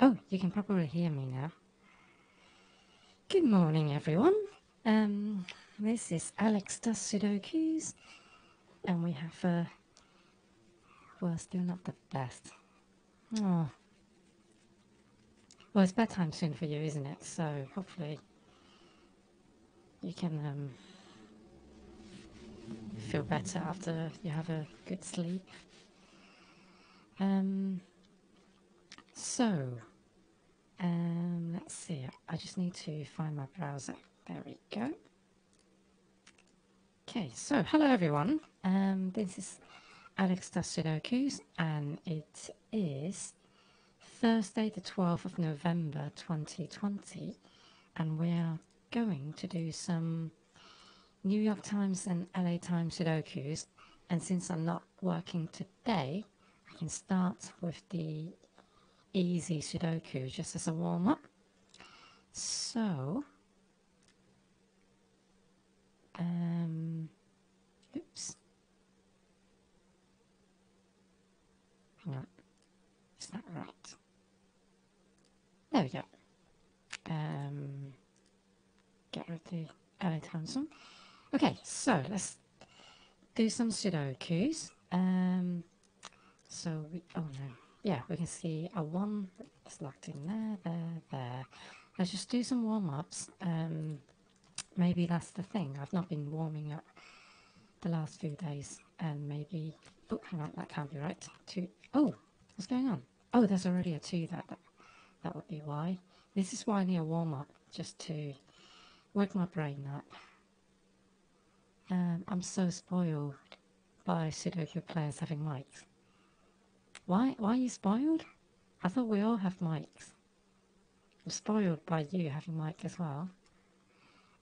Oh, you can probably hear me now. Good morning, everyone. Um, this is Alex does Sudokus, and we have a. Well, still not the best. Oh. Well, it's bedtime soon for you, isn't it? So hopefully you can um, feel better after you have a good sleep. Um, so, um, let's see. I just need to find my browser. There we go. Okay, so hello everyone. Um, this is Alex does Sudokus, and it is Thursday, the 12th of November 2020, and we are going to do some New York Times and LA Times Sudokus. And since I'm not working today, I can start with the easy Sudoku just as a warm up. So, um, oops. Hang on. Is that right? There we go. Um, get rid of the. Okay, so let's do some Sudokus. Um, so, we, oh no, yeah, we can see a one that's locked in there, there, there. Let's just do some warm-ups. Um, maybe that's the thing. I've not been warming up the last few days, and maybe. Oh, hang on, that can't be right. Two. Oh, what's going on? Oh, there's already a two. That that, that would be why. This is why I need a warm-up, just to wake my brain up. Um, I'm so spoiled by Sudoku players having mics. Why, why are you spoiled? I thought we all have mics. I'm spoiled by you having mic as well.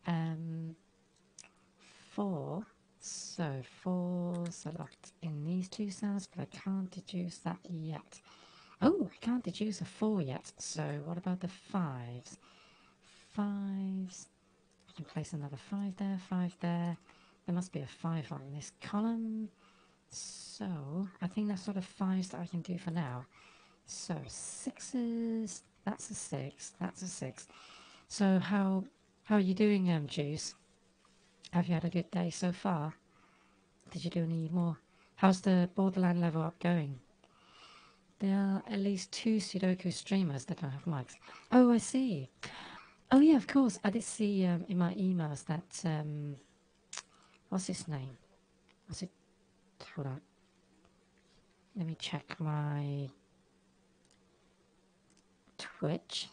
Um, four. So four select in these two cells, but I can't deduce that yet. Oh, I can't deduce a four yet. So what about the fives? Fives. I can place another five there, five there. There must be a five on this column. So I think that's sort of fives that I can do for now. So sixes, that's a six, that's a six. So how how are you doing, um, Juice? Have you had a good day so far? Did you do any more? How's the Borderland level up going? There are at least two Sudoku streamers that don't have mics. Oh, I see. Oh yeah, of course. I did see um, in my emails that um, what's his name? Was it? Hold on. Let me check my Twitch.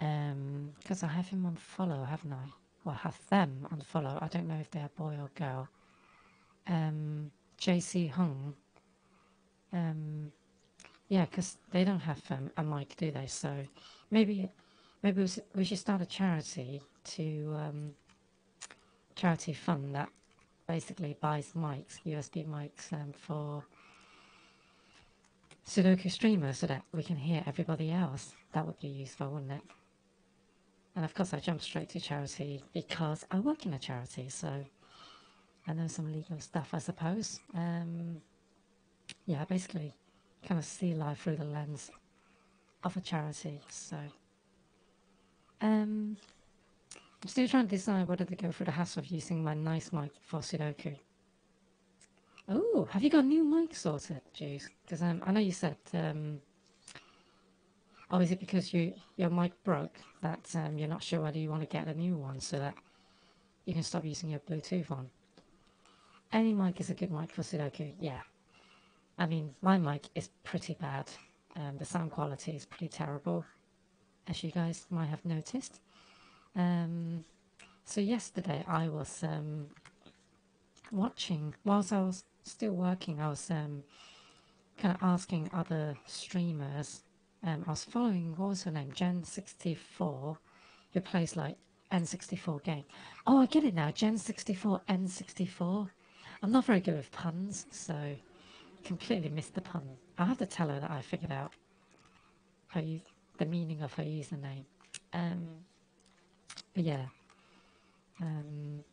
Um, because I have him on follow, haven't I? Well, have them on follow. I don't know if they're boy or girl. Um, JC Hung. Um, yeah, because they don't have um, a mic, do they? So maybe maybe we should start a charity to um, charity fund that basically buys mics, USB mics um, for Sudoku streamers so that we can hear everybody else. That would be useful, wouldn't it? And of course I jump straight to charity because I work in a charity, so I know some legal stuff, I suppose. Um, yeah, basically kind of see life through the lens of a charity, so... Um, I'm still trying to decide whether to go through the hassle of using my nice mic for Sudoku. Oh, have you got a new mic sorted, Juice? Because um, I know you said, um, oh, is it because you your mic broke that um, you're not sure whether you want to get a new one so that you can stop using your Bluetooth one? Any mic is a good mic for Sudoku, yeah. I mean, my mic is pretty bad. Um, the sound quality is pretty terrible, as you guys might have noticed. Um, so yesterday I was um, watching, whilst I was still working, I was um, kind of asking other streamers. Um, I was following, what was her name, Gen64, who plays like N64 game. Oh, I get it now, Gen64, N64. I'm not very good with puns, so completely missed the pun. I'll have to tell her that I figured out the meaning of her username. Um, but yeah, um,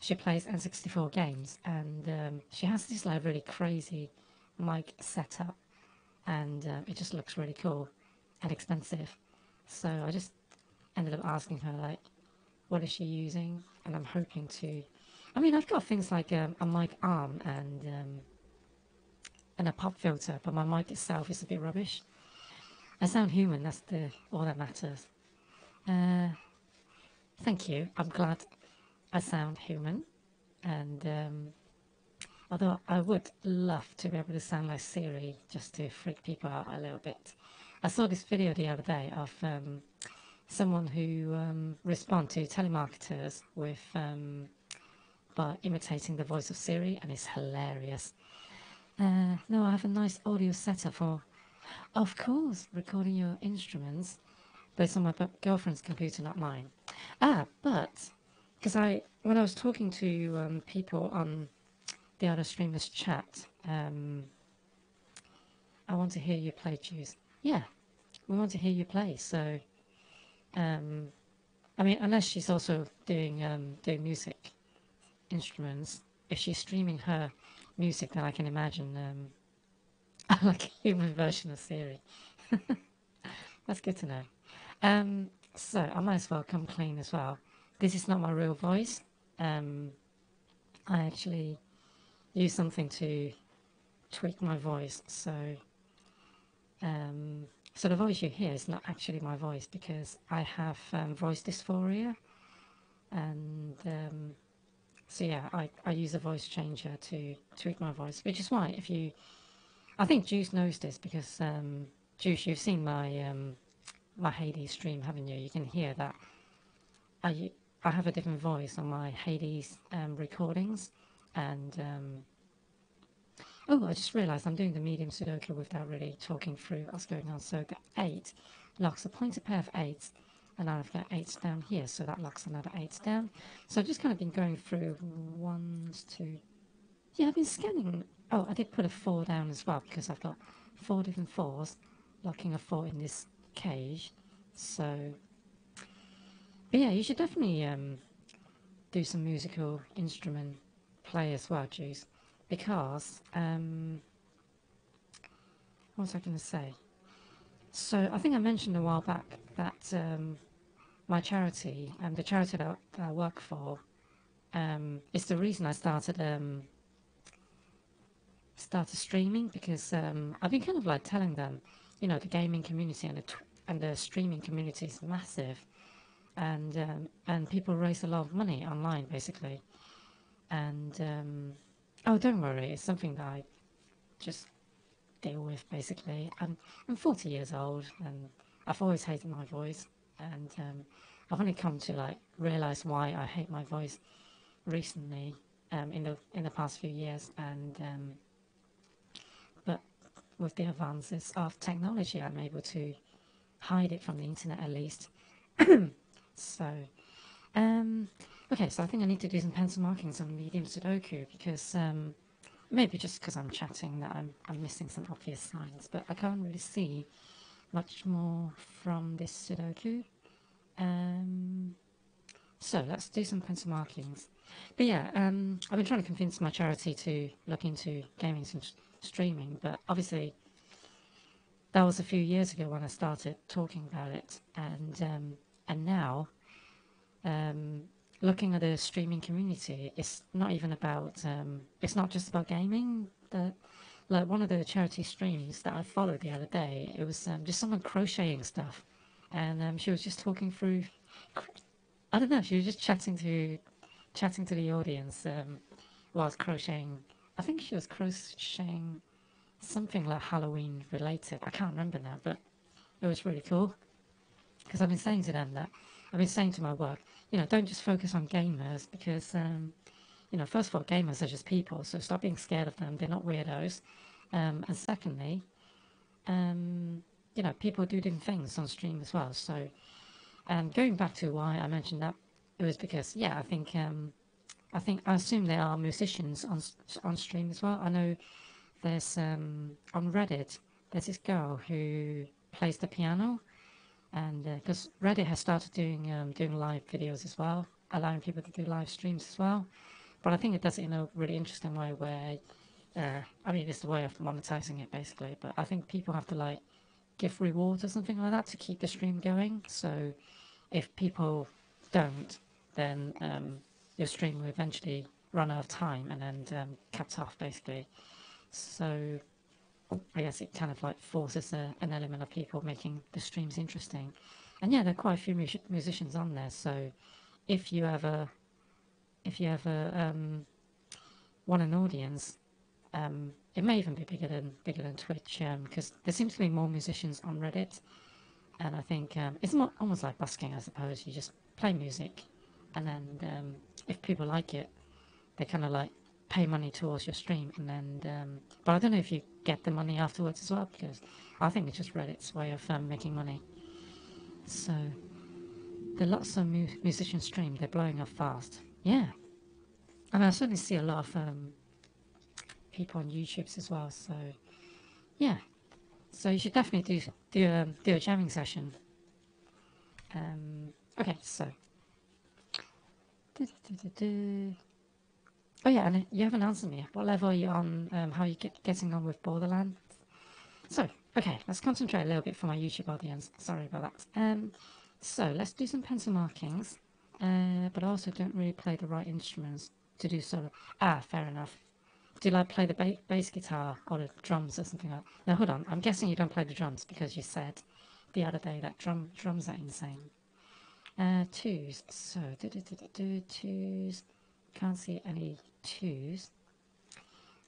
she plays N64 games, and um, she has this like really crazy mic setup, and uh, it just looks really cool and expensive. So I just ended up asking her like, what is she using? And I'm hoping to. I mean, I've got things like um, a mic arm and um, and a pop filter, but my mic itself is a bit rubbish. I sound human. That's the all that matters. Uh, thank you. I'm glad I sound human, and um, although I would love to be able to sound like Siri just to freak people out a little bit. I saw this video the other day of um, someone who um, respond to telemarketers with um, by imitating the voice of Siri, and it's hilarious. Uh, no, I have a nice audio setup for, of course, recording your instruments, but it's on my girlfriend's computer, not mine. Ah, but because I, when I was talking to um, people on the other streamers chat, um, I want to hear you play Juice. Yeah, we want to hear you play. So, um, I mean, unless she's also doing um, doing music instruments, if she's streaming her music, then I can imagine um, like a human version of Siri. That's good to know. Um, so I might as well come clean as well. This is not my real voice. Um, I actually use something to tweak my voice. So, um, so the voice you hear is not actually my voice because I have um, voice dysphoria, and um, so yeah, I, I use a voice changer to tweak my voice, which is why if you, I think Juice knows this because um, Juice, you've seen my um, my Hades stream, haven't you? You can hear that I I have a different voice on my Hades um, recordings, and um, oh, I just realised I'm doing the medium Sudoku without really talking through what's going on. So the eight locks a pointed pair of eights and I've got eights down here, so that locks another eights down. So I've just kind of been going through ones, two. Yeah, I've been scanning. Oh, I did put a four down as well because I've got four different fours, locking a four in this cage. So, but yeah, you should definitely um, do some musical instrument play as well, Juice, because um, what was I going to say? So I think I mentioned a while back that um, my charity and the charity that I work for um, is the reason I started um, started streaming because um, I've been kind of like telling them, you know, the gaming community and the and the streaming community is massive, and um, and people raise a lot of money online basically, and um, oh, don't worry, it's something that I just deal with basically. I'm I'm 40 years old and I've always hated my voice. And um, I've only come to like realize why I hate my voice recently um, in the in the past few years. And um, with the advances of technology I'm able to hide it from the internet at least so um, okay so I think I need to do some pencil markings on medium Sudoku because um, maybe just because I'm chatting that I'm, I'm missing some obvious signs but I can't really see much more from this Sudoku um, so let's do some pencil markings. But yeah, um, I've been trying to convince my charity to look into gaming streaming, but obviously that was a few years ago when I started talking about it, and um, and now um, looking at the streaming community, it's not even about um, it's not just about gaming. The like one of the charity streams that I followed the other day, it was um, just someone crocheting stuff, and um, she was just talking through. I don't know. She was just chatting to, chatting to the audience um, whilst crocheting. I think she was crocheting something like Halloween related. I can't remember now, but it was really cool. Because I've been saying to them that I've been saying to my work, you know, don't just focus on gamers because, um, you know, first of all, gamers are just people, so stop being scared of them. They're not weirdos. Um, and secondly, um, you know, people do different things on stream as well. So, and going back to why I mentioned that, it was because, yeah, I think, um, I think, I assume there are musicians on on stream as well. I know there's, um, on Reddit, there's this girl who plays the piano, and because uh, Reddit has started doing um, doing live videos as well, allowing people to do live streams as well. But I think it does it in a really interesting way where, uh, I mean, it's the way of monetizing it basically. But I think people have to like give rewards or something like that to keep the stream going. So if people don't, then um, your stream will eventually run out of time and then um, cut off basically. So I guess it kind of like forces a, an element of people making the streams interesting. And yeah, there are quite a few mu- musicians on there. So if you ever, if you ever um, want an audience, um, it may even be bigger than bigger than Twitch because um, there seems to be more musicians on Reddit, and I think um, it's more, almost like busking, I suppose. You just play music, and then um, if people like it, they kind of like pay money towards your stream, and then. Um, but I don't know if you get the money afterwards as well because I think it's just Reddit's way of um, making money. So there are lots of mu- musicians stream. They're blowing up fast. Yeah, and I certainly see a lot of um, people on YouTube's as well. So yeah, so you should definitely do do um, do a jamming session. Um, okay, so. Oh yeah, and you haven't answered me. What level are you on? Um, how are you get, getting on with Borderlands? So, okay, let's concentrate a little bit for my YouTube audience. Sorry about that. Um, so let's do some pencil markings, uh, but I also don't really play the right instruments to do solo. Ah, fair enough. Do you like play the ba bass guitar or the drums or something like that? Now hold on, I'm guessing you don't play the drums because you said the other day that drum drums are insane. Uh, twos. So do do do do twos. Can't see any twos.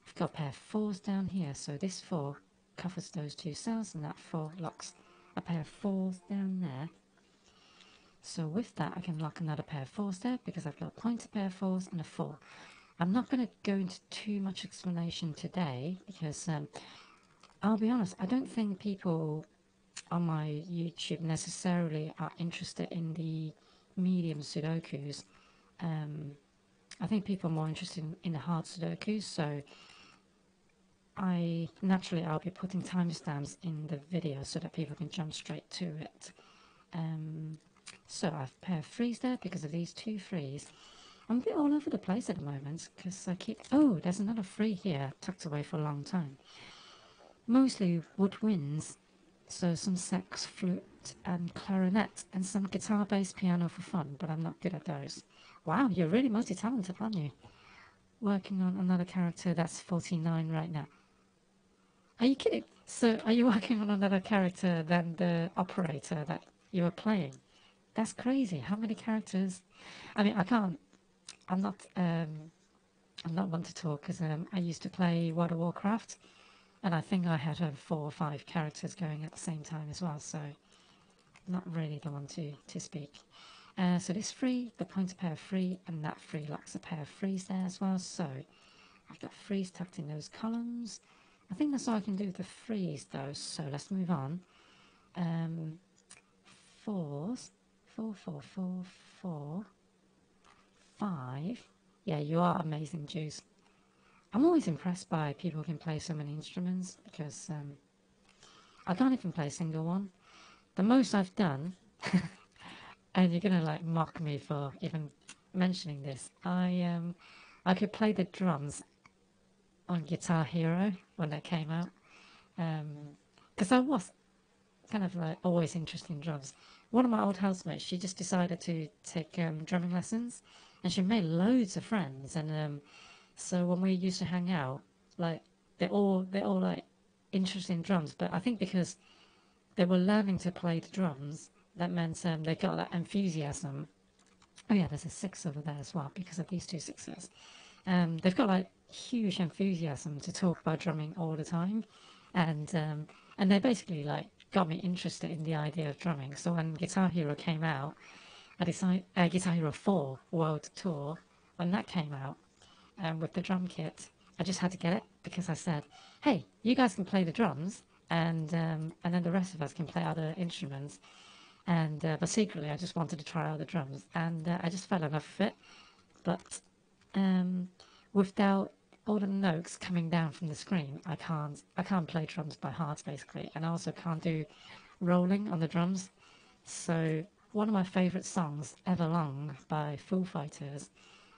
I've got a pair of fours down here, so this four covers those two cells, and that four locks a pair of fours down there. So with that, I can lock another pair of fours there because I've got a pointer pair of fours and a four. I'm not going to go into too much explanation today because um, I'll be honest, I don't think people on my YouTube necessarily are interested in the medium Sudokus. Um, I think people are more interested in, in the hard Sudokus, so I naturally I'll be putting timestamps in the video so that people can jump straight to it. Um, so I've pair threes there because of these two threes. I'm a bit all over the place at the moment because I keep... Oh, there's another free here tucked away for a long time. Mostly woodwinds, so some sax, flute and clarinet and some guitar, bass, piano for fun, but I'm not good at those. Wow, you're really multi-talented, aren't you? Working on another character that's 49 right now. Are you kidding? So are you working on another character than the operator that you were playing? That's crazy. How many characters? I mean, I can't. I'm not. Um, I'm not one to talk because um, I used to play World of Warcraft, and I think I had uh, four or five characters going at the same time as well. So, not really the one to to speak. Uh, so this free, the pointer pair free, and that free locks a pair of frees there as well. So I've got frees tucked in those columns. I think that's all I can do with the frees though. So let's move on. Um, fours, four, four, four, four, five. Yeah, you are amazing, Juice. I'm always impressed by people who can play so many instruments because um, I can't even play a single one. The most I've done and you're gonna like mock me for even mentioning this. I um I could play the drums on Guitar Hero when that came out, because um, I was kind of like always interested in drums. One of my old housemates, she just decided to take um, drumming lessons, and she made loads of friends. And um, so when we used to hang out, like they're all they're all like interested in drums. But I think because they were learning to play the drums, that meant um, they got that enthusiasm. Oh yeah, there's a six over there as well because of these two sixes. Um, they've got like huge enthusiasm to talk about drumming all the time, and um, and they basically like got me interested in the idea of drumming. So when Guitar Hero came out, I decided uh, Guitar Hero 4 World Tour when that came out, um, with the drum kit, I just had to get it because I said, "Hey, you guys can play the drums, and um, and then the rest of us can play other instruments." and uh, but secretly I just wanted to try out the drums, and uh, I just fell in love with it. But um, without all the notes coming down from the screen, I can't I can't play drums by heart basically, and I also can't do rolling on the drums. So one of my favourite songs, Everlong by Foo Fighters,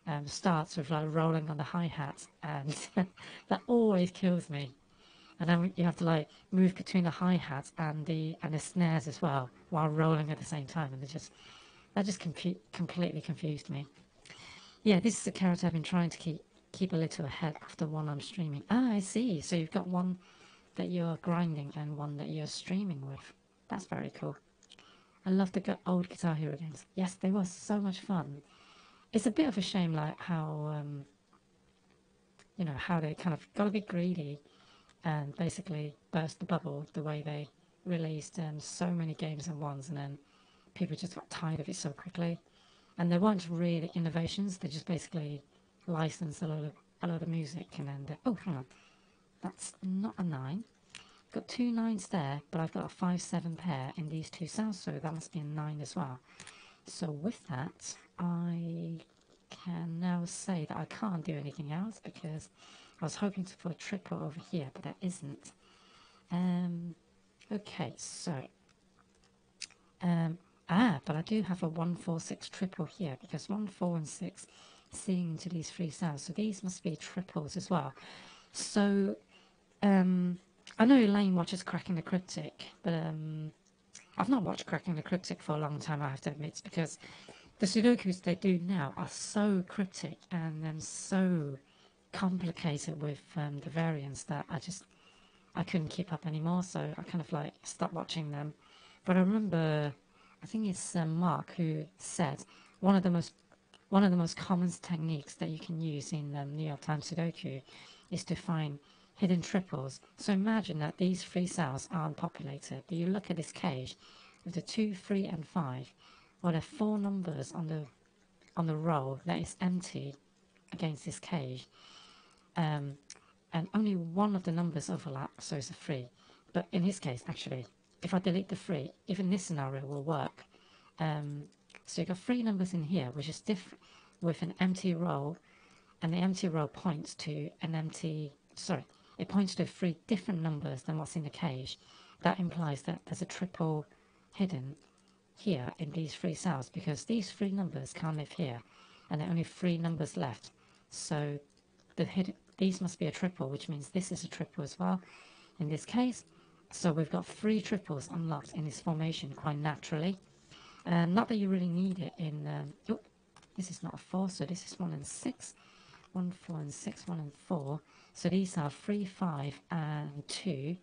um, starts with like rolling on the hi hat, and that always kills me. and then you have to like move between the hi hats and the and the snares as well while rolling at the same time, and it just that just confu- completely confused me. Yeah, this is a character I've been trying to keep keep a little ahead of the one I'm streaming. Ah, I see. So you've got one that you're grinding and one that you're streaming with. That's very cool. I love the old Guitar Hero games. Yes, they were so much fun. It's a bit of a shame, like how um, you know how they kind of got a bit greedy and basically burst the bubble the way they released um, so many games at once, and then people just got tired of it so quickly. And they weren't really innovations; they just basically licensed a lot of a lot of music, and then oh, hang on, that's not a nine. Got two nines there, but I've got a five seven pair in these two sounds, so that must be a nine as well. So with that, I can now say that I can't do anything else because I was hoping to put a triple over here, but that isn't. Um, okay, so um, ah, but I do have a one four six triple here because one four and six seeing into these three sounds, so these must be triples as well. So um, I know Elaine watches Cracking the Cryptic, but um, I've not watched Cracking the Cryptic for a long time, I have to admit, because the Sudokus they do now are so cryptic and then so complicated with um, the variants that I just I couldn't keep up anymore. So I kind of like stopped watching them. But I remember, I think it's um, Mark who said one of the most one of the most common techniques that you can use in um, New York Times Sudoku is to find hidden triples. So imagine that these three cells aren't populated, but you look at this cage with the 2, 3 and 5, well there are four numbers on the on the row that is empty against this cage. Um, and only one of the numbers overlap, so it's a 3. But in his case, actually, if I delete the 3, even this scenario will work. Um, so you've got three numbers in here, which is different with an empty row, and the empty row points to an empty, sorry, it points to three different numbers than what's in the cage. That implies that there's a triple hidden here in these three cells because these three numbers can't live here and there are only three numbers left. So the hidden, these must be a triple, which means this is a triple as well in this case. So we've got three triples unlocked in this formation quite naturally. Um, not that you really need it in... Um, oh, this is not a 4, so this is 1 and 6. 1, 4 and 6, 1 and 4. So these are 3, 5 and 2.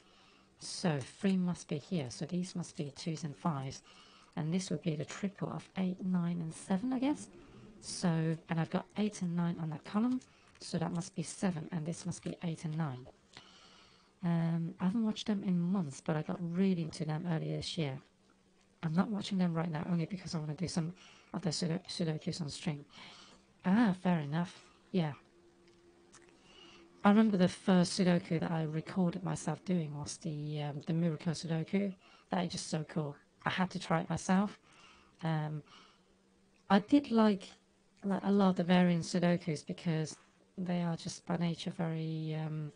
So 3 must be here. So these must be 2s and 5s. And this would be the triple of 8, 9 and 7, I guess. So, and I've got 8 and 9 on that column. So that must be 7 and this must be 8 and 9. Um, I haven't watched them in months, but I got really into them earlier this year. I'm not watching them right now only because I want to do some other Sudokus on stream. Ah, fair enough. Yeah, I remember the first Sudoku that I recorded myself doing was the um, the Miracle Sudoku. That is just so cool. I had to try it myself. Um, I did like, like a lot of the variant Sudokus because they are just by nature very um,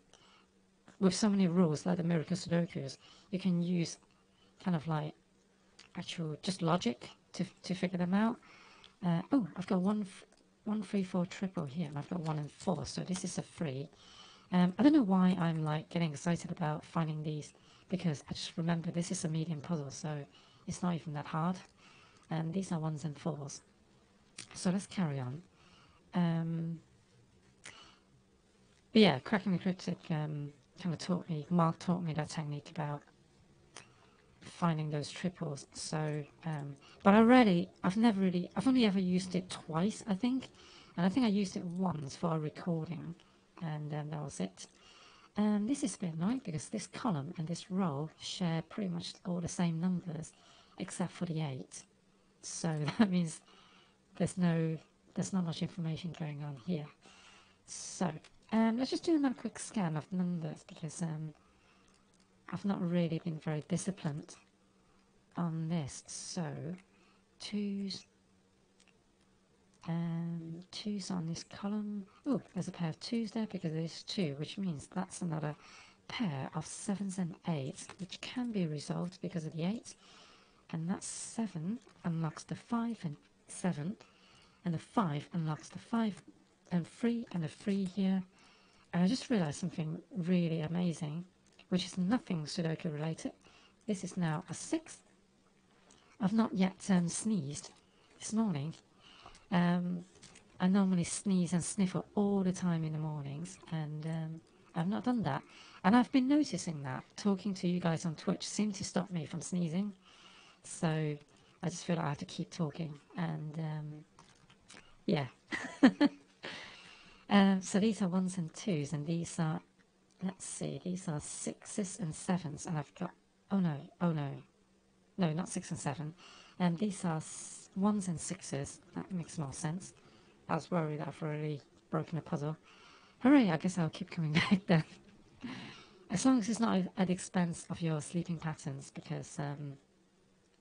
with so many rules like the Miracle Sudokus. You can use kind of like actual just logic to to figure them out. Uh, oh, I've got one one three four triple here, and I've got one and four, so this is a three. Um, I don't know why I'm like getting excited about finding these because I just remember this is a medium puzzle, so it's not even that hard. And these are ones and fours. So let's carry on. Um, but yeah, cracking the cryptic um, kind of taught me, Mark taught me that technique about finding those triples. So, um, but I really, I've never really, I've only ever used it twice, I think. And I think I used it once for a recording and um, that was it. And this is a bit annoying because this column and this row share pretty much all the same numbers except for the 8. So that means there's no there's not much information going on here. So um, let's just do another quick scan of numbers because um, I've not really been very disciplined on this. So twos, um, twos on this column. Oh, there's a pair of twos there because there's two, which means that's another pair of sevens and eights, which can be resolved because of the eight. And that seven unlocks the five and seven, and the five unlocks the five and three and the three here. And I just realized something really amazing. Which is nothing Sudoku related. This is now a sixth. I've not yet um, sneezed this morning. Um, I normally sneeze and sniffle all the time in the mornings, and um, I've not done that. And I've been noticing that talking to you guys on Twitch seemed to stop me from sneezing. So I just feel like I have to keep talking, and um, yeah. um, so these are ones and twos, and these are, let's see, these are sixes and sevens, and I've got, oh no, oh no, no, not six and seven. And um, these are ones and sixes. That makes more sense. I was worried I've already broken a puzzle. Hooray, I guess I'll keep coming back then. as long as it's not at the expense of your sleeping patterns, because, um,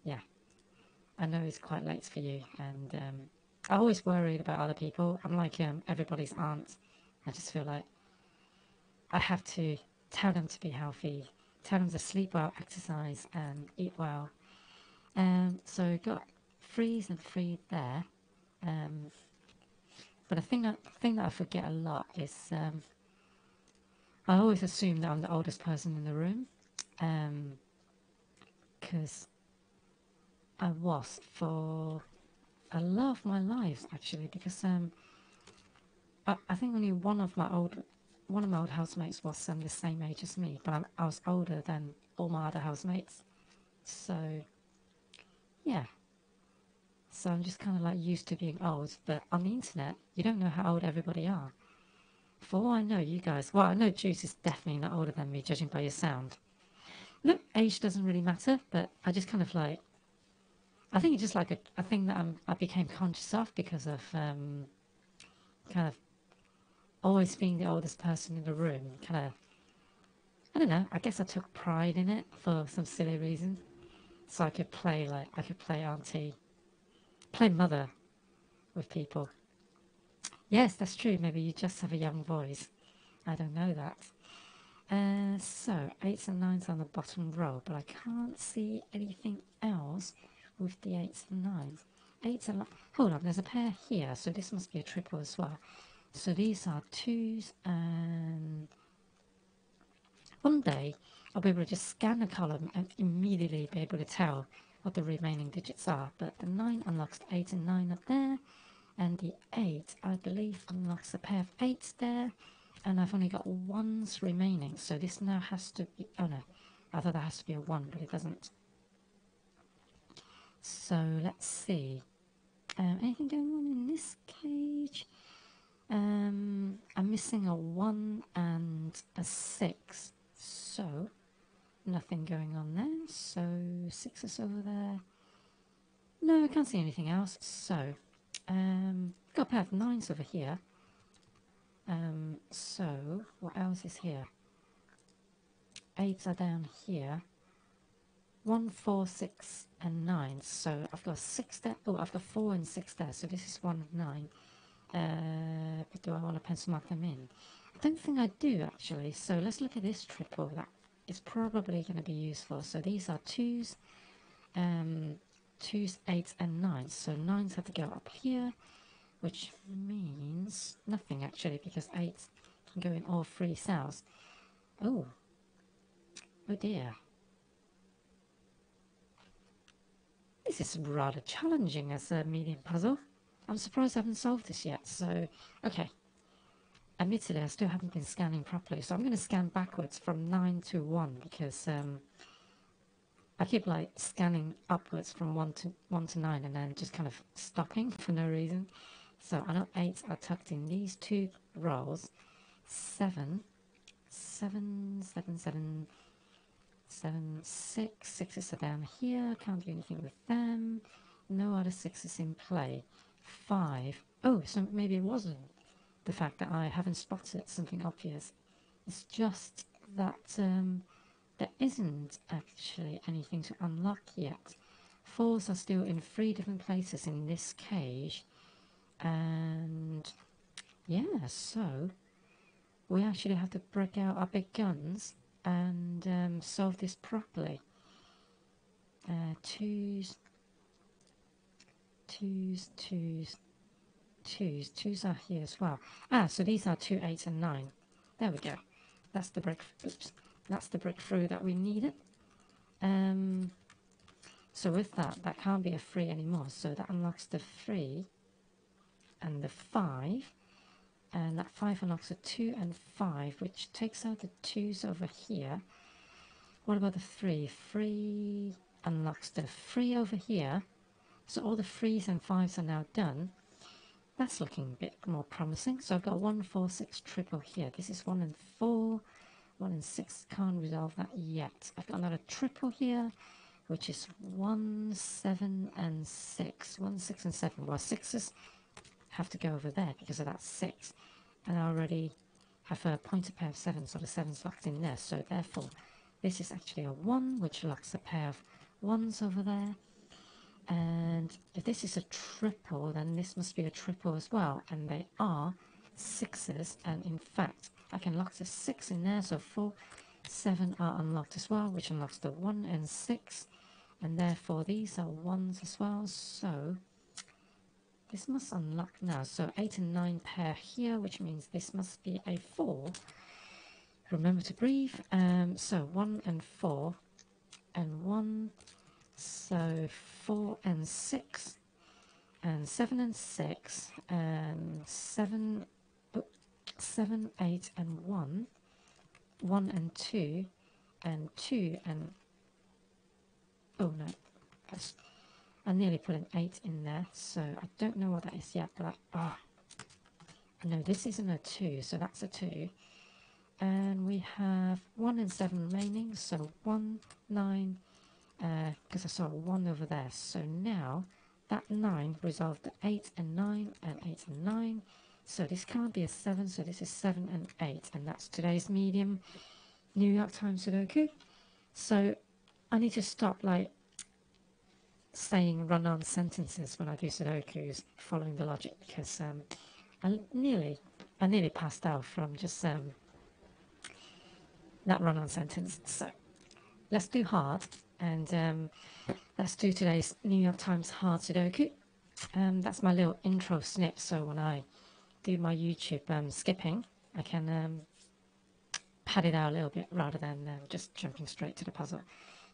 yeah, I know it's quite late for you, and um, I always worried about other people. I'm like um, everybody's aunt. I just feel like I have to tell them to be healthy, tell them to sleep well, exercise, and eat well. Um, so got freeze and free there. Um, but the thing that, thing that I forget a lot is um, I always assume that I'm the oldest person in the room because um, I was for a lot of my life actually because um, I, I, think only one of my old one of my old housemates was um, the same age as me, but I'm, I was older than all my other housemates. So yeah, so I'm just kind of like used to being old. But on the internet, you don't know how old everybody are. For all I know, you guys, well, I know Juice is definitely not older than me, judging by your sound. Look, age doesn't really matter, but I just kind of like, I think it's just like a, a thing that I'm, I became conscious of because of um, kind of always being the oldest person in the room. Kind of, I don't know, I guess I took pride in it for some silly reason. So I could play like, I could play auntie play mother with people. Yes, that's true. Maybe you just have a young voice. I don't know that. Uh, so, eights and nines on the bottom row, but I can't see anything else with the eights and nines. Eights and hold on, there's a pair here, so this must be a triple as well. So these are twos and one day I'll be able to just scan a column and immediately be able to tell what the remaining digits are. But the 9 unlocks the 8 and 9 up there. And the 8, I believe, unlocks a pair of 8s there. And I've only got ones remaining. So this now has to be... Oh, no. I thought that has to be a 1, but it doesn't. So let's see. Um, anything going on in this cage? Um, I'm missing a 1 and a 6. So Nothing going on there, so sixes over there. No, I can't see anything else, so um, got a pair of nines over here. Um, so, what else is here? Eights are down here. One, four, six, and nine. So I've got six there. Oh, I've got four and six there. So this is one and nine. Uh, but do I want to pencil mark them in? I don't think I do actually. So let's look at this triple that is probably going to be useful. So these are twos, um, twos, eights, and nines. So nines have to go up here, which means nothing actually, because eights can go in all three cells. Oh, oh dear. This is rather challenging as a medium puzzle. I'm surprised I haven't solved this yet. So, okay, admittedly, I still haven't been scanning properly, so I'm going to scan backwards from 9 to 1 because um, I keep like scanning upwards from 1 to 1 to 9 and then just kind of stopping for no reason. So I know 8 are tucked in these two rows. 7, 7, 7, 7, 7, 6, 6 are down here, can't do anything with them. No other 6s in play. 5, oh, so maybe it wasn't the fact that I haven't spotted something obvious. It's just that um, there isn't actually anything to unlock yet. Fours are still in three different places in this cage. And yeah, so we actually have to break out our big guns and um, solve this properly. Uh, twos, twos, twos, twos. Twos are here as well. Ah, so these are two, eight, and nine. There we go. That's the break. Oops. that's the breakthrough that we needed. Um, so with that, that can't be a 3 anymore. So that unlocks the 3 and the 5. And that 5 unlocks the 2 and 5, which takes out the 2s over here. What about the 3? 3 unlocks the 3 over here. So all the 3s and 5s are now done. That's looking a bit more promising. So I've got 1, 4, 6 triple here. This is 1 and 4. 1 and 6 can't resolve that yet. I've got another triple here, which is 1, 7 and 6. 1, 6 and 7. Well, 6s have to go over there because of that 6. And I already have a pointer pair of sevens, so the 7's locked in there. So therefore, this is actually a 1, which locks a pair of 1s over there and if this is a triple then this must be a triple as well. And they are sixes. And in fact I can lock the six in there. So four seven are unlocked as well which unlocks the one and six. And therefore these are ones as well. So this must unlock now. So eight and nine pair here which means this must be a four. Remember to breathe. Um so one and four and one so 4 and 6 and 7 and 6 and 7, oh, 7, 8 and 1, 1 and 2 and 2 and, oh no, I nearly put an 8 in there, so I don't know what that is yet, but I, oh, no, this isn't a 2, so that's a 2. And we have 1 and 7 remaining, so 1, 9, because uh, I saw 1 over there. So now that 9 resolved to 8 and 9 and 8 and 9. So this can't be a 7, so this is 7 and 8. And that's today's medium New York Times Sudoku. So I need to stop like saying run-on sentences when I do Sudokus, following the logic, because um, I nearly, I nearly passed out from just um, that run-on sentence. So let's do hard and um, let's do today's New York Times hard Sudoku. Um, that's my little intro snip, so when I do my YouTube um, skipping, I can um, pad it out a little bit rather than um, just jumping straight to the puzzle.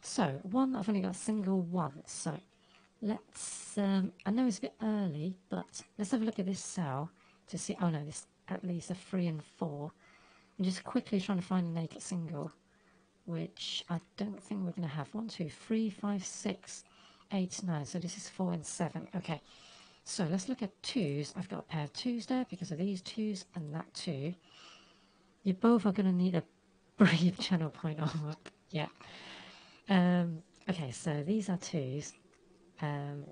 So, one, I've only got a single one, so let's, um, I know it's a bit early, but let's have a look at this cell to see, oh no, this at least a 3 and 4. I'm just quickly trying to find a naked single which I don't think we're going to have. One, two, three, five, six, eight, nine. So this is four and seven. Okay, so let's look at twos. I've got a pair of twos there because of these twos and that two. You both are going to need a breathe channel point on. yeah. Um, okay, so these are twos. Um,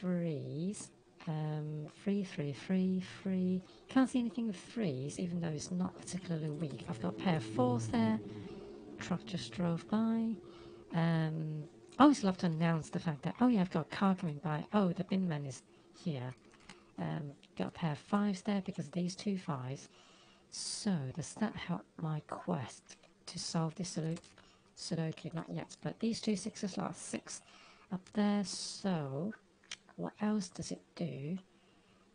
threes. Um, three, three, three, three. Can't see anything with threes, even though it's not particularly weak. I've got a pair of fours there truck just drove by. Um, I always love to announce the fact that, oh yeah, I've got a car coming by. Oh, the bin man is here. Um, got a pair of fives there because these two fives. So, does that help my quest to solve this Sudoku? Not yet, but these two sixes last six up there. So, what else does it do?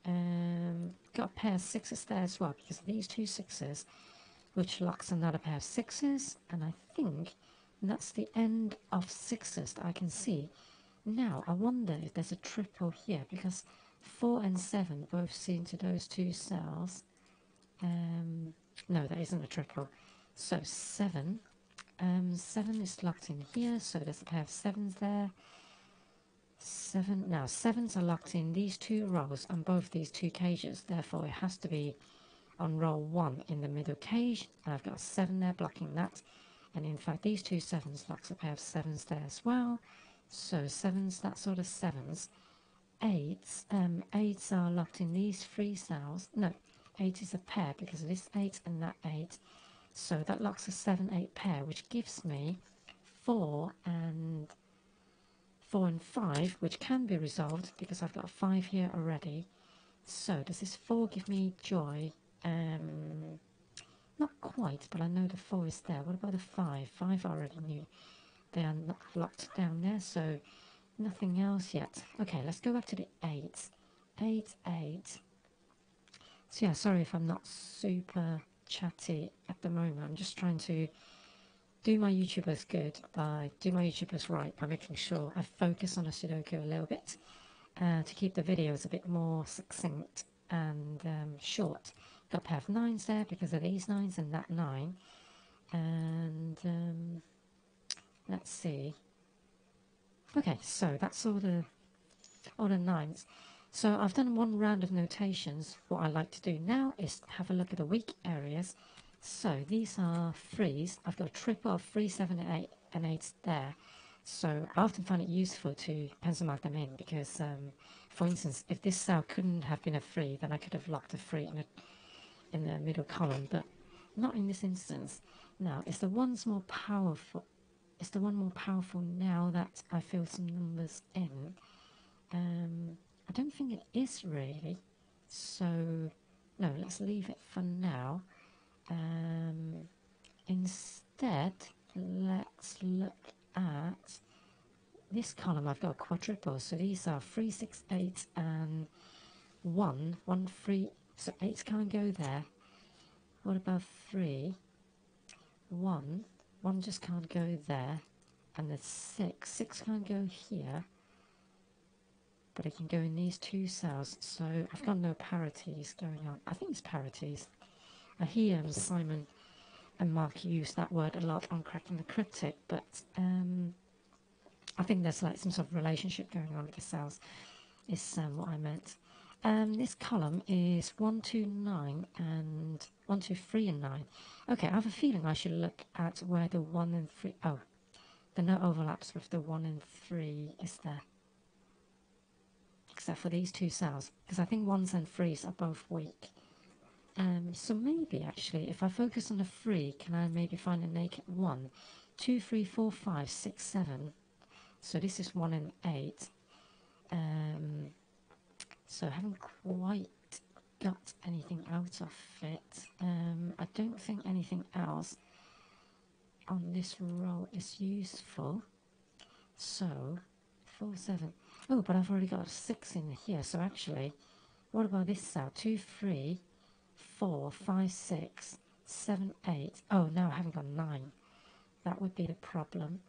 Um, got a pair of sixes there as well because these two sixes which locks another pair of sixes, and I think that's the end of sixes that I can see. Now, I wonder if there's a triple here, because 4 and 7 both seem to those two cells. Um, no, there isn't a triple. So 7. Um, 7 is locked in here, so there's a pair of 7s there. 7. Now, 7s are locked in these two rows on both these two cages, therefore it has to be on row 1 in the middle cage. And I've got a 7 there blocking that. And in fact, these two sevens 7s locks a pair of 7s there as well. So 7s, that sort of 7s. 8s, um, 8s are locked in these three cells. No, 8 is a pair because of this 8 and that 8. So that locks a 7, 8 pair, which gives me 4 and 4 and 5, which can be resolved because I've got a 5 here already. So does this 4 give me joy? Um, not quite, but I know the four is there. What about the five? Five I already knew. They are not locked down there, so nothing else yet. Okay, let's go back to the eight. Eight, eight. So yeah, sorry if I'm not super chatty at the moment. I'm just trying to do my YouTubers good by do my YouTubers right by making sure I focus on a Sudoku a little bit uh, to keep the videos a bit more succinct and um, short. Got pair of nines there because of these nines and that nine. And um, let's see. Okay, so that's all the all the nines. So I've done one round of notations. What I like to do now is have a look at the weak areas. So these are threes. I've got a triple of three, seven, and eight, and there. So I often find it useful to pencil mark them in because, um, for instance, if this cell couldn't have been a three, then I could have locked a three in, a, in the middle column, but not in this instance. Now, is the ones more powerful? Is the one more powerful now that I fill some numbers in? Um, I don't think it is really. So, no, let's leave it for now. Um, instead, let's look at this column. I've got quadruple, so these are 3, 6, 8, and 1. 1, 3, so 8 can't go there. What about 3? 1. 1 just can't go there. And the 6. 6 can't go here but it can go in these two cells. So I've got no parities going on. I think it's parities. I hear Simon and Mark use that word a lot on cracking the cryptic, but um, I think there's like some sort of relationship going on with the cells. Is um, what I meant. Um, this column is 1, 2, 9 and 1, 2, 3 and 9. Okay, I have a feeling I should look at where the 1 and 3... Oh, the no overlaps with the 1 and 3 is there except for these two cells, because I think ones and threes are both weak. Um, so maybe actually, if I focus on the three, can I maybe find a naked one? Two, three, four, five, six, seven. So this is one and eight. Um, so I haven't quite got anything out of it. Um, I don't think anything else on this roll is useful. So, four, seven. Oh, but I've already got a 6 in here, so actually, what about this cell? 2, 3, 4, 5, 6, 7, 8. Oh, no, I haven't got 9. That would be the problem.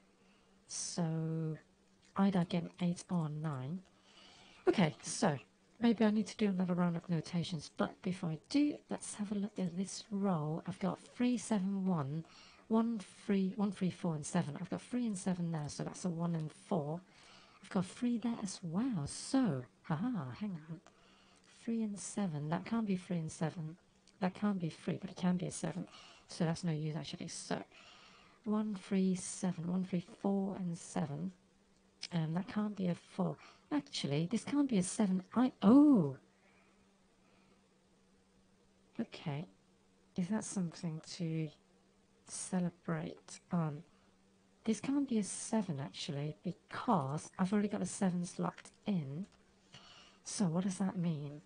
So, either get an 8 or 9. Okay, so, maybe I need to do another round of notations, but before I do, let's have a look at this row. I've got 3, 7, 1, 1, 3, 1, 3, 4, and 7. I've got 3 and 7 there, so that's a 1 and 4. I've got three there as well. So, haha, hang on. Three and seven. That can't be three and seven. That can't be three, but it can be a seven. So that's no use actually. So, one, three, seven. One, three, four, and seven. Um, that can't be a four. Actually, this can't be a seven. I oh. Okay, is that something to celebrate on? This can't be a 7 actually because I've already got a 7s locked in. So what does that mean?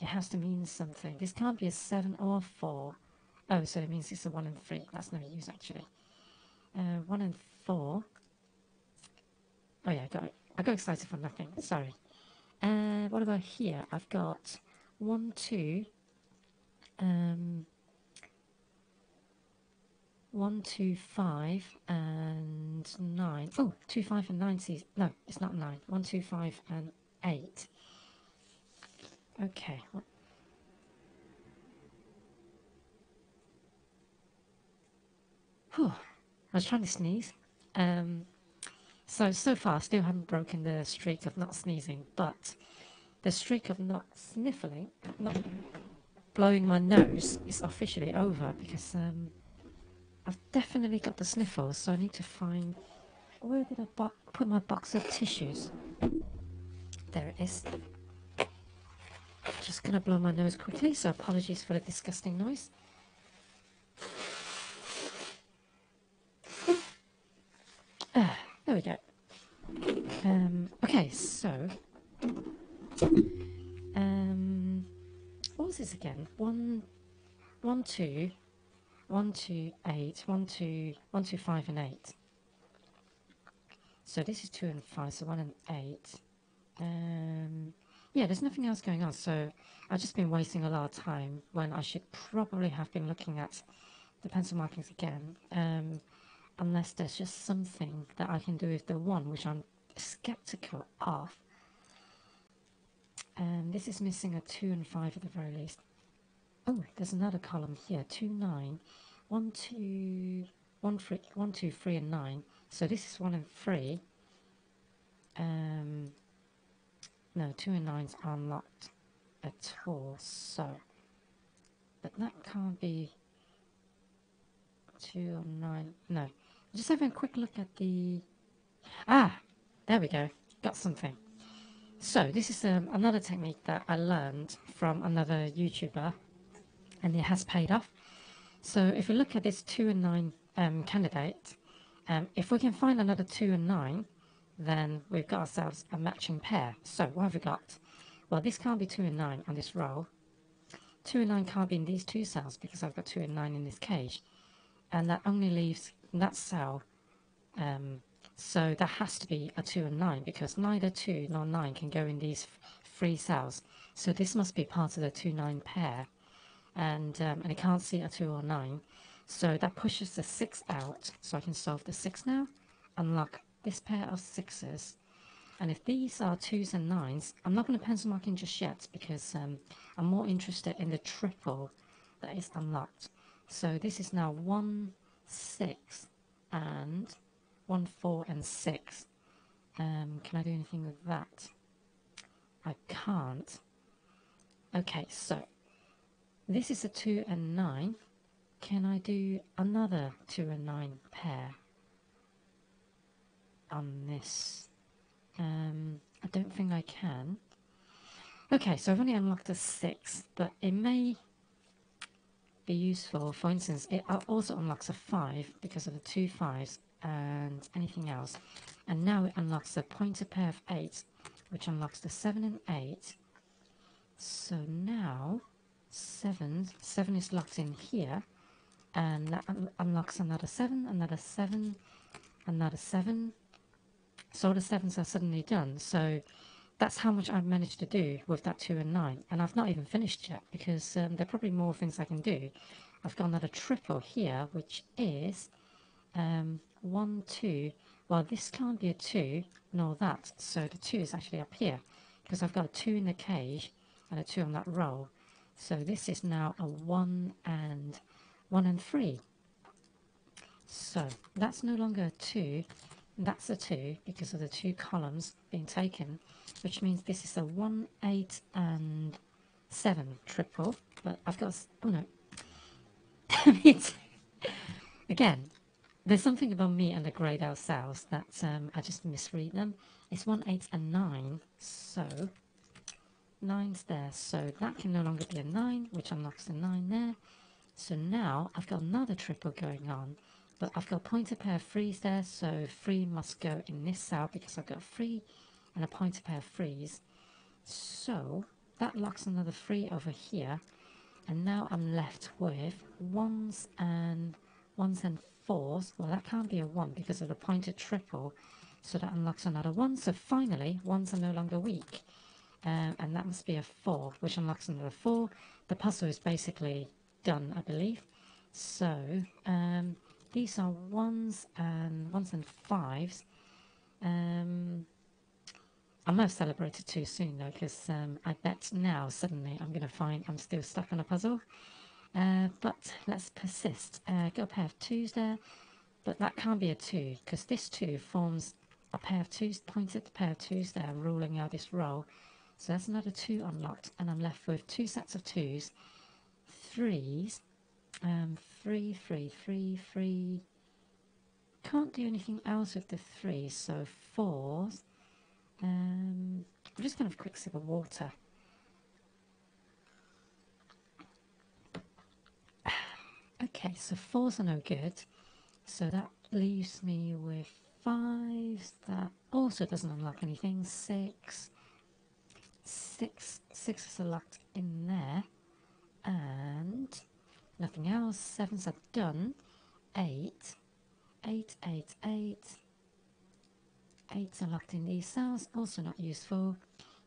It has to mean something. This can't be a 7 or a 4. Oh, so it means it's a 1 and 3. That's no use actually. Uh, 1 and 4. Oh yeah, got, I got excited for nothing. Sorry. Uh, what about here? I've got 1, 2, um, one, two, five, and nine. Oh, two, five, and nine sees. No, it's not nine. One, two, five, and eight. Okay. Whew. I was trying to sneeze. Um, so, so far, still haven't broken the streak of not sneezing, but the streak of not sniffling, not blowing my nose is officially over because um, I've definitely got the sniffles, so I need to find... Where did I put my box of tissues? There it is. Just gonna blow my nose quickly, so apologies for the disgusting noise. Ah, there we go. Um, okay, so... Um, what was this again? One, one, two, one, two, eight, one, two, one, two, five, and eight. So this is two and five, so one and eight. Um, yeah, there's nothing else going on. So I've just been wasting a lot of time when I should probably have been looking at the pencil markings again. Um, unless there's just something that I can do with the one, which I'm skeptical of. And this is missing a 2 and 5 at the very least. Oh, there's another column here, 2, 9, 1, 2, 1, 3, 1, 2, 3 and 9. So this is 1 and 3. Um, no, 2 and 9 are unlocked at all, so... But that can't be 2 or 9. No. Just having a quick look at the... Ah! There we go. Got something. So, this is um, another technique that I learned from another YouTuber, and it has paid off. So, if we look at this 2 and 9 um, candidate, um, if we can find another 2 and 9, then we've got ourselves a matching pair. So, what have we got? Well, this can't be 2 and 9 on this row. 2 and 9 can't be in these two cells because I've got 2 and 9 in this cage. And that only leaves that cell. Um, so that has to be a 2 and 9 because neither 2 nor 9 can go in these three cells. So this must be part of the 2-9 pair. And, um, and I can't see a 2 or 9. So that pushes the 6 out. So I can solve the 6 now. Unlock this pair of 6s and if these are 2s and 9s, I'm not going to pencil mark in just yet because um, I'm more interested in the triple that is unlocked. So this is now 1, 6 and 1, 4 and 6. Um, can I do anything with that? I can't. Okay, so this is a 2 and 9. Can I do another 2 and 9 pair on this? Um, I don't think I can. Okay, so I've only unlocked a 6, but it may be useful. For instance, it also unlocks a 5 because of the two fives and anything else. And now it unlocks the pointer pair of 8, which unlocks the 7 and 8. So now, 7, 7 is locked in here, and that un unlocks another 7, another 7, another 7, so all the sevens are suddenly done. So that's how much I've managed to do with that 2 and 9. And I've not even finished yet because um, there are probably more things I can do. I've got another triple here, which is um, 1, 2. Well, this can't be a 2, nor that. So the 2 is actually up here because I've got a 2 in the cage and a 2 on that row. So this is now a 1 and 1 and 3. So that's no longer a 2, that's a 2 because of the two columns being taken, which means this is a 1, 8 and 7 triple. But I've got... Oh no. Again, there's something about me and the grayed out cells that um, I just misread them. It's 1, 8 and 9, so 9's there. So that can no longer be a 9, which unlocks the 9 there. So now I've got another triple going on but I've got a pointer pair of threes there, so three must go in this cell because I've got three and a pointer pair of threes. So that locks another three over here. And now I'm left with ones and ones and fours. Well, that can't be a one because of the pointed triple. So that unlocks another one. So finally, ones are no longer weak. Um, and that must be a four, which unlocks another four. The puzzle is basically done, I believe. So, um, these are ones and ones and fives. Um, I might have celebrated too soon though, because um, I bet now suddenly I'm going to find I'm still stuck on a puzzle. Uh, but let's persist. Uh, got a pair of twos there, but that can't be a two, because this two forms a pair of twos, pointed pair of twos there, ruling out this row. So that's another two unlocked, and I'm left with two sets of twos, threes, um, three, three, three, three. Can't do anything else with the three, so fours. Um, I'm just going to have a quick sip of water. Okay, so fours are no good. So that leaves me with fives. That also doesn't unlock anything. Six. Six. Six is locked in there. And Nothing else. Sevens are done. Eight. Eight, eight, eight. Eights are locked in these cells. Also not useful.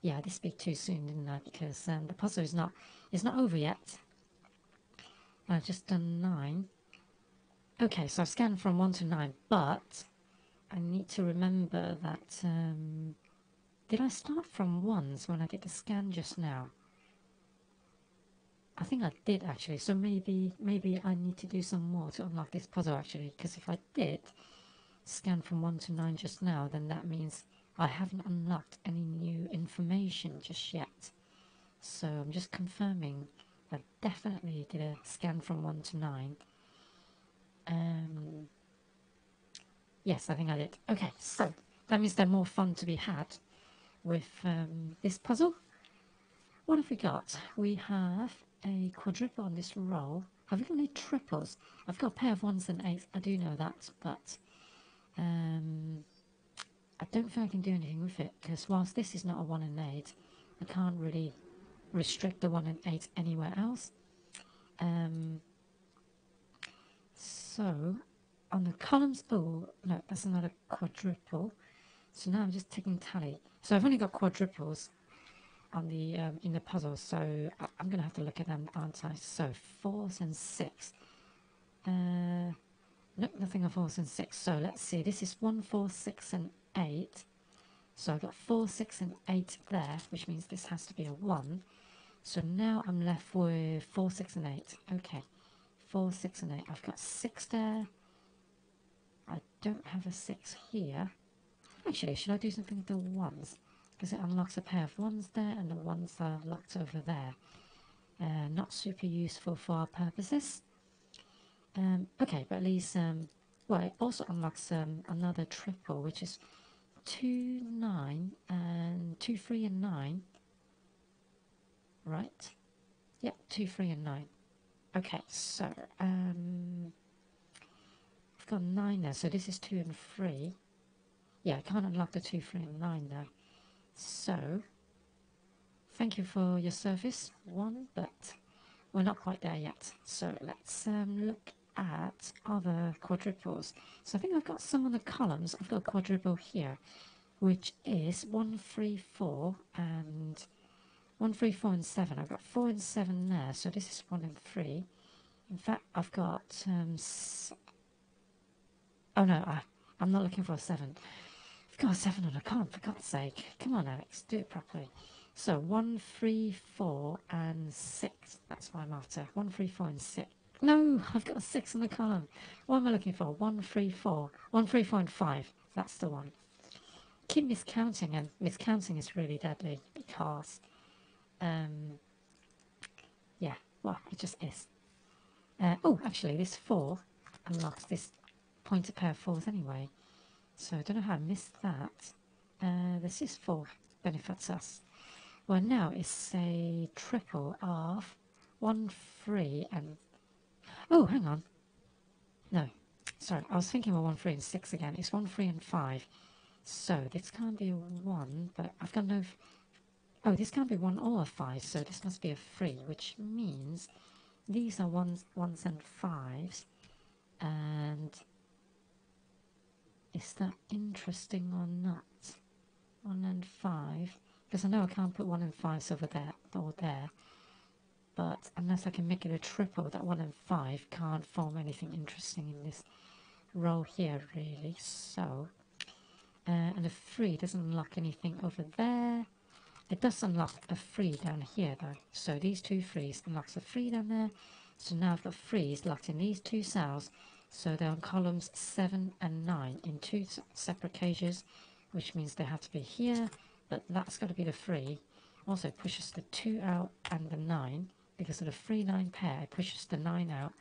Yeah, I speak too soon, didn't I? Because um, the puzzle is not is not over yet. I've just done nine. Okay, so I've scanned from 1 to 9, but I need to remember that... Um, did I start from 1s when I did the scan just now? I think I did actually, so maybe maybe I need to do some more to unlock this puzzle actually, because if I did scan from 1 to 9 just now, then that means I haven't unlocked any new information just yet. So I'm just confirming I definitely did a scan from 1 to 9. Um, yes, I think I did. Okay, so that means there's more fun to be had with um, this puzzle. What have we got? We have a quadruple on this roll. Have we got any triples? I've got a pair of ones and eights, I do know that, but um, I don't think I can do anything with it, because whilst this is not a 1 and 8, I can't really restrict the 1 and 8 anywhere else. Um, so, on the columns, oh, no, that's another quadruple. So now I'm just taking tally. So I've only got quadruples on the um, in the puzzle, so I, am gonna have to look at them, aren't I? So fours and six. Uh, nothing on fours and six. So let's see. This is one, four, six, and eight. So I've got four, six, and eight there, which means this has to be a one. So now I'm left with four, six, and eight. Okay, four, six, and eight. I've got six there. I don't have a six here. Actually, should I do something with the ones? because it unlocks a pair of ones there and the ones are locked over there. Uh, not super useful for our purposes. Um, okay, but at least, um, well, it also unlocks um, another triple, which is 2, 9, and 2, 3, and 9. Right? Yep, 2, 3, and 9. Okay, so, um, I've got 9 there, so this is 2 and 3. Yeah, I can't unlock the 2, 3, and 9 there. So, thank you for your service, one, but we're not quite there yet. So let's um, look at other quadruples. So I think I've got some of the columns. I've got a quadruple here, which is one, three, four, and 1, 3, 4, and 7. I've got 4 and 7 there, so this is 1 and 3. In fact, I've got... Um, oh no, I, I'm not looking for a 7 I've got a seven on a column, for God's sake. Come on, Alex, do it properly. So, one, three, four, and six. That's what I'm after. One, three, four, and six. No, I've got a six on the column. What am I looking for? One, three, four. One, three, four, and five. That's the one. Keep miscounting, and miscounting is really deadly because, um, yeah, well, it just is. Uh, oh, actually, this four unlocks this pointed pair of fours anyway. So I don't know how I missed that. Uh, this is 4 benefits us. Well, now it's a triple of 1, 3 and... Oh, hang on. No, sorry, I was thinking of 1, 3 and 6 again. It's 1, 3 and 5. So this can't be a 1, but I've got no... Oh, this can't be 1 or 5, so this must be a 3, which means these are ones, ones and 5s. And is that interesting or not? 1 and 5. Because I know I can't put 1 and 5 over there or there. But unless I can make it a triple, that 1 and 5 can't form anything interesting in this row here, really. So, uh, and a 3 doesn't unlock anything over there. It does unlock a 3 down here, though. So these two 3s unlocks a 3 down there. So now I've got 3s locked in these two cells so they're on columns 7 and 9 in two separate cages, which means they have to be here, but that's got to be the 3. Also pushes the 2 out and the 9, because of the 3-9 pair, it pushes the 9 out,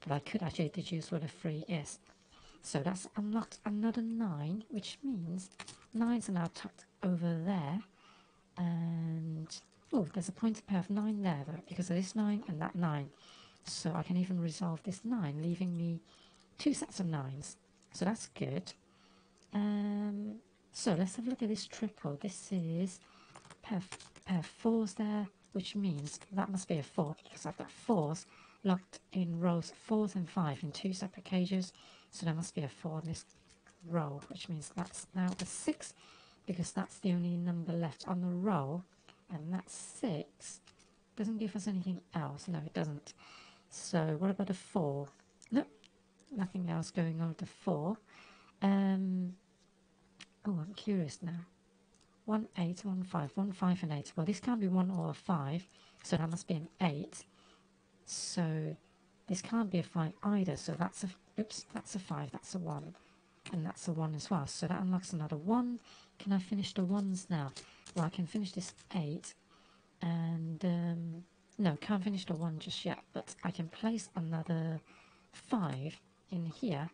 but I could actually deduce what a 3 is. So that's unlocked another 9, which means 9s are now tucked over there, and... Oh, there's a pointed pair of 9 there, though, because of this 9 and that 9. So I can even resolve this 9, leaving me two sets of nines. So that's good. Um, so let's have a look at this triple. This is pair pair of fours there, which means that must be a four because I've got fours locked in rows fours and five in two separate cages. So there must be a four in this row, which means that's now a six because that's the only number left on the row. And that six doesn't give us anything else. No, it doesn't. So what about a four? Nope, nothing else going on with the 4. Um, oh, I'm curious now. 1, 8, 1, 5, 1, 5 and 8. Well, this can't be 1 or a 5, so that must be an 8. So this can't be a 5 either, so that's a, oops, that's a 5, that's a 1. And that's a 1 as well, so that unlocks another 1. Can I finish the 1s now? Well, I can finish this 8, and, um, no, can't finish the 1 just yet, but I can place another 5 in here,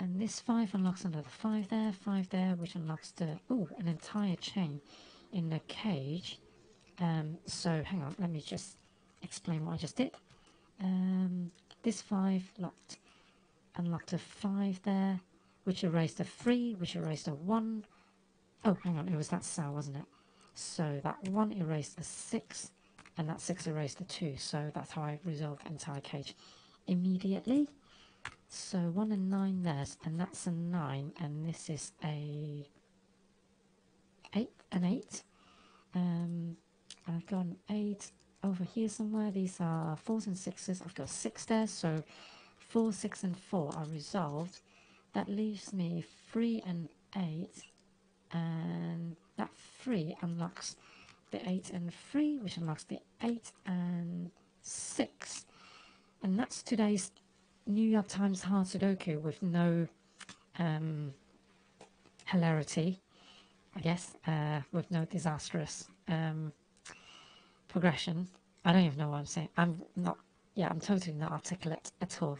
and this 5 unlocks another 5 there, 5 there, which unlocks the, oh, an entire chain in the cage. Um, so, hang on, let me just explain what I just did. Um, this 5 locked, unlocked a 5 there, which erased a 3, which erased a 1. Oh, hang on, it was that cell, wasn't it? So that 1 erased a 6, and that 6 erased a 2. So that's how I resolved the entire cage immediately. So 1 and 9 there's, and that's a 9, and this is a 8, an 8. Um, I've got an 8 over here somewhere. These are 4s and 6s. I've got 6 there, so 4, 6 and 4 are resolved. That leaves me 3 and 8, and that 3 unlocks the 8 and 3, which unlocks the 8 and 6. And that's today's New York Times hard Sudoku with no um, hilarity, I guess, uh, with no disastrous um, progression. I don't even know what I'm saying. I'm not, yeah, I'm totally not articulate at all.